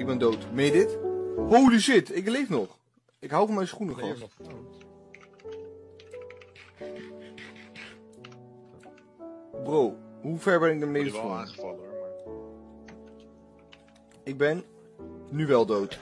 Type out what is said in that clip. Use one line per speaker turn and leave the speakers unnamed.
Ik ben dood. Meen je dit? Holy shit, ik leef nog. Ik hou van mijn schoenen,
gewoon.
Bro, hoe ver ben ik naar
Ik
beneden
aangevallen hoor.
Ik ben nu wel dood.